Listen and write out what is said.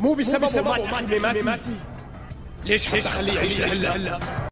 مو بسبب ما تحمي ماتي ليش حتخليه يعيش لهلا